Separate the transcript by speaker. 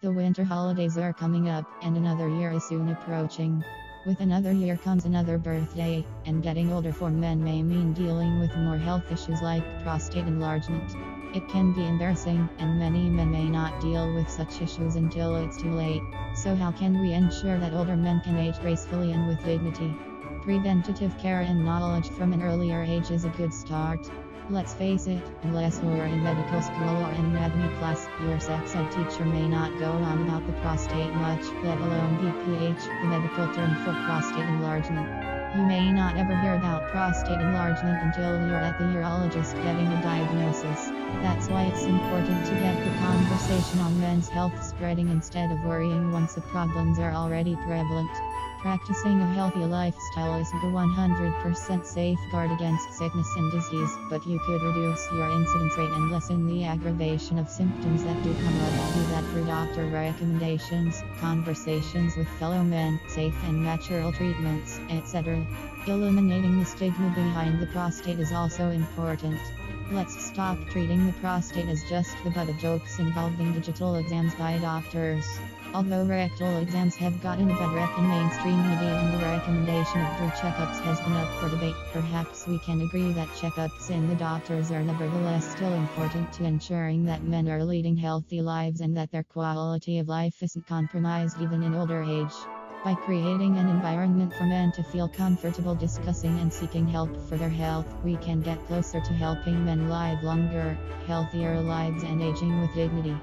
Speaker 1: The winter holidays are coming up, and another year is soon approaching. With another year comes another birthday, and getting older for men may mean dealing with more health issues like prostate enlargement. It can be embarrassing, and many men may not deal with such issues until it's too late. So, how can we ensure that older men can age gracefully and with dignity? Preventative care and knowledge from an earlier age is a good start. Let's face it, unless you're in medical school or in anatomy class, your sex ed teacher may not go on about the prostate much, let alone BPH, the medical term for prostate enlargement. You may not ever hear about prostate enlargement until you're at the urologist getting a diagnosis. Why it's important to get the conversation on men's health spreading instead of worrying once the problems are already prevalent. Practicing a healthy lifestyle isn't a 100% safeguard against sickness and disease, but you could reduce your incidence rate and lessen the aggravation of symptoms that do come up. Do that through doctor recommendations, conversations with fellow men, safe and natural treatments, etc. Eliminating the stigma behind the prostate is also important. Let's stop treating the prostate as just the butt of jokes involving digital exams by doctors. Although rectal exams have gotten a bad rep in mainstream media and the recommendation of DRE checkups has been up for debate, perhaps we can agree that checkups in the doctors are nevertheless still important to ensuring that men are leading healthy lives and that their quality of life isn't compromised even in older age. By creating an environment for men to feel comfortable discussing and seeking help for their health, we can get closer to helping men live longer, healthier lives and aging with dignity.